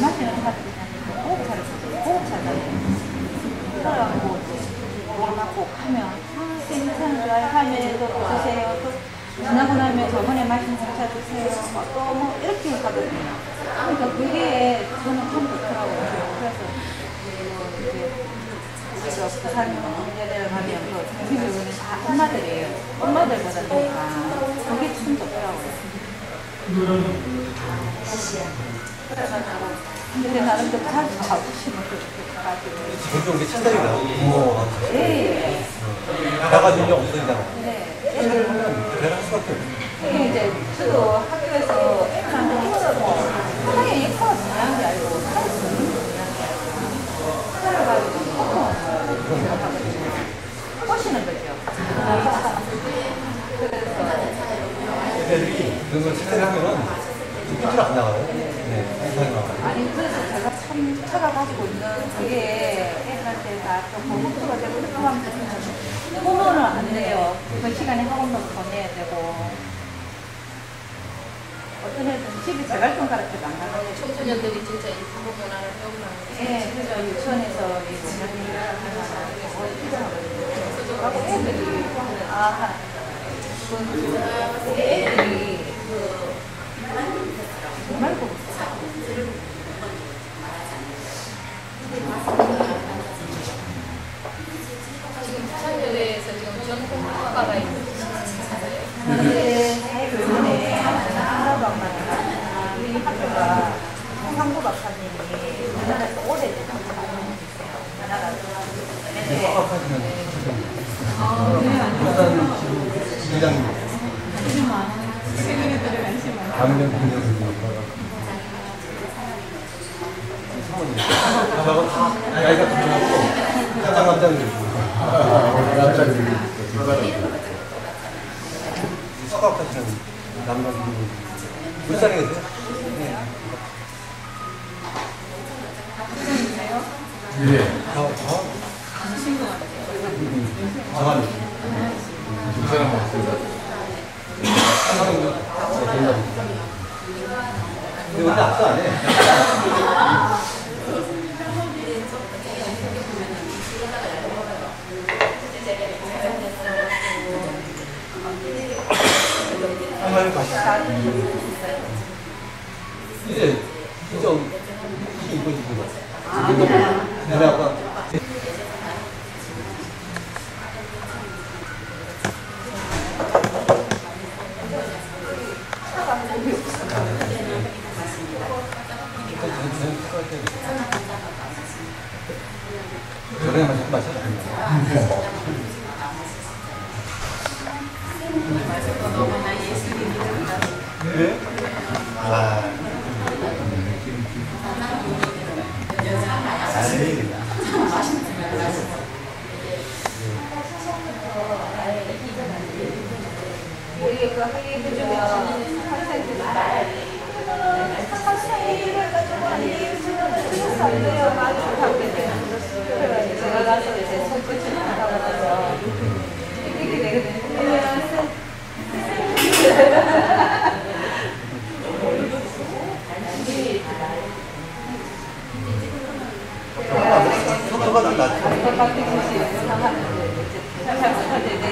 그냥 고급차를 쓰죠. 고급차잖아요. 그래갖고 먹고 하면 아, 괜찮은 좋아요 하면 또 드세요. 또 지나고 나면 저번에 마신 차차 드세요. 또뭐 이렇게 하거든요. 그러니까 그게 저는 참 좋더라고요. 그래서 뭐 이제 우리가 부산 예대를 가면 그 정신교육은 다 엄마들이에요. 엄마들보다 보니까 그게 참 좋더라고요. 그래가지고 근데 나름대로 잘 잡으시면 좋겠가지고 제일 좋은 게 친다리가 부모가 네. 나가지고 이제 없어지잖아. 네. 친다리 보면 배할 수밖에 없어. 이게 이제 저도 학교에서 애들한테 뭐 하게 예뻐가 중요한 게 아니고 게 중요한 게 아니고 살아가지고 조금 생각하거든요. 꼬시는 거죠. 그래서 애들이 그런 걸 친다리 하면은 삐질 안 나가요. 네, 이상이 나가요. 아니 그래서 제가 참 찾아가지고 있는 그게 애들한테 다좀 공부가 되고 이렇게 하면 부모는 안 돼요. 그 시간에 학원도 보내야 되고. 어떤 애들은 집에 재활동 가르쳐도 안 애들 청소년들이 진짜 이 사고 변화를 배우는 예, 그래서 유치원에서 이 원장님이 필요하거든요. 하고 애들이 아, 그 애들이 그 정말 그 지금 부산여대에서 지금 전공학과가 있는 근데 사회교육원에 하 나도 안 맞아. 우리 학교가 황구 박사님이 우리나라에서 오래된 박사님이세요. 하나가 네. 빡빡하시면 부산 지부 부장님. 강명 군영수님. 저거 다 아이가 붙여갖고 가장 감장이고. 서각하시는 남남 분이 울산에 계세요? 네. 예. 저, 저? 저는 두 사람 없습니다. 근데 원래 악수 안 해. 한마디 가시죠. 이제, 이제 키 이뻐지고. 아까 저녁에 마셔, 마셔. 그래? 아. 아이. 우리 그 학위 해주면 학생들이 학생을 가지고 아니 틀렸어 안 돼요 많이 하게 돼요 그래가지고 제가 가서 이제 손끝을 하다가 이렇게 되거든요 그러면 속도가 좀 낮죠.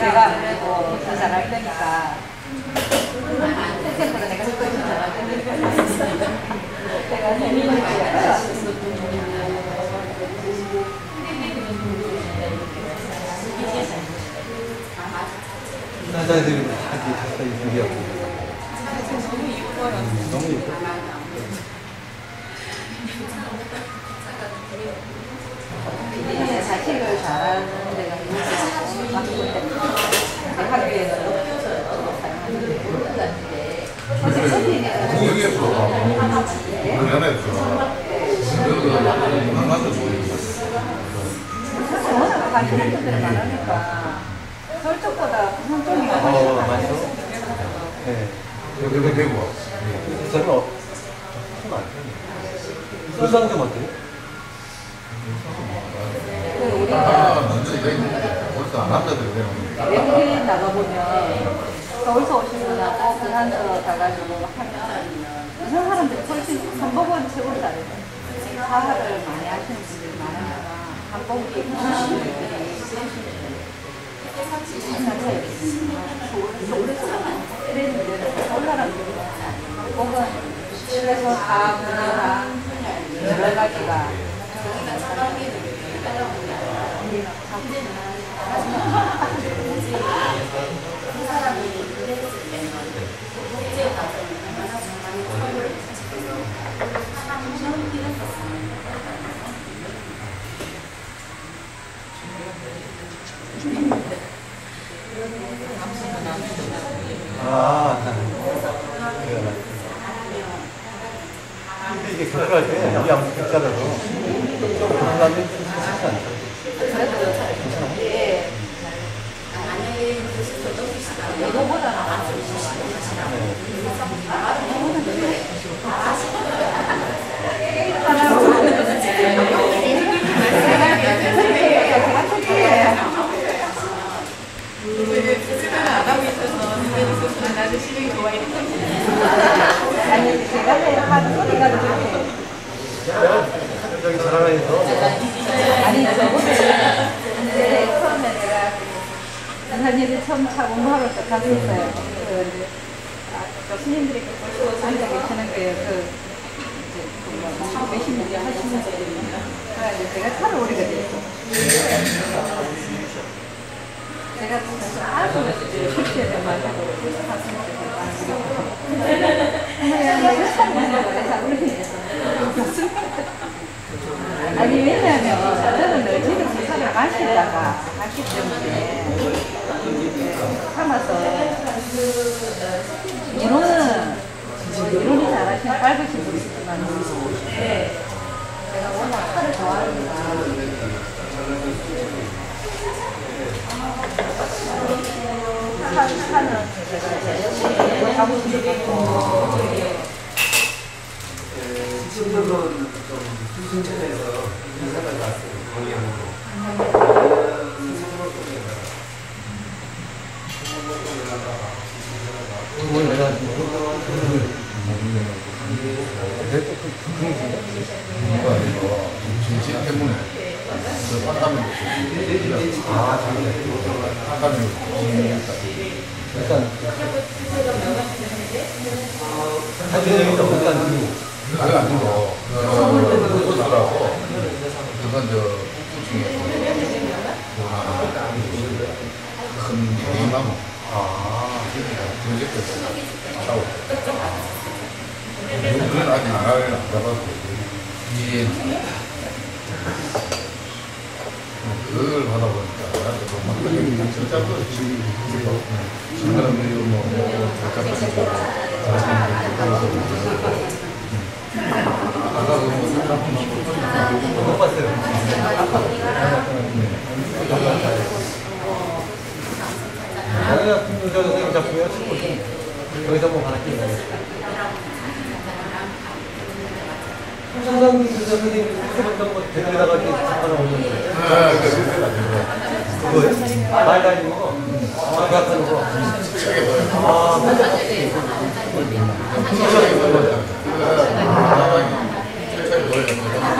제가 아무래도 더 잘할 남자애들이 다 자기가 이쁘게 음, 너무 예뻐. 네, 자식을 잘하는 데가 있고 맡고 학교에서 많으니까 훨씬 많아요. 네. 여기 되고 저는 어, 좀안 편해요. 부산 좀 어때요? 그 아, 우리가 먼저 이거 있는데 벌써 남자들이 되는 외국인 나가보면 서울서 오시느라고 그 부산서 가가지고 하면 부산 사람들이 훨씬 한복은 최고로 잘해요. 사활을 많이 하시는 분들 많으니까 한복이 부산 분들이 그랬는데 서울 사람들이 한복은 실내에서 다 문화가 여러 가지가 아, 않죠? 아니 제가 하는 소리가 그렇게 저기 사랑해서 아니 저번에 이제 처음에 내가 은사님이 처음 차 공부하러 또 갔었어요. 그 이제 아, 교수님들이 그 앉아 계시는 거예요. 그 이제 그뭐 몇십 년 하시는 분들이 그래서 제가 차를 오리게 됐어. 제가 사실 아주 실제로 만나고 갔었는데 내가 차 공부를 잘 모르겠어. 아니 왜냐면 저는 늘 집에서 차를 마시다가 갔기 때문에 참아서 이론은 이론이 잘하시는 빨으신 분이지만 네. 제가 워낙 차를 좋아하니까 차, 차는 제가 이제 가고 싶고 친구들은 좀 순천에서 인사를 갔어요. 내가 그거 아니고 진실 때문에 그 판단을 아. 판단을 일단 사진 여기서 일단 그게 아니고 그 소스라고 그건 저 중에 큰 대나무 아, 프로젝트에서 차고 그건 아직 안 하려 안 가봤고 이게 그걸 하다 보니까 나한테 좀 막걸리 진짜 그 지금 사람들이 뭐 작가들이 아까 그 작품 못 봤어요. 내가 김문정 선생님 작품이야 친구 여기서 뭐 하나 끼고 홍상상 선생님 해봤던 거 댓글에다가 이렇게 올렸는데 네, 그게 그거예요? 말 달리는 거? 아, 그 하는 거? 아,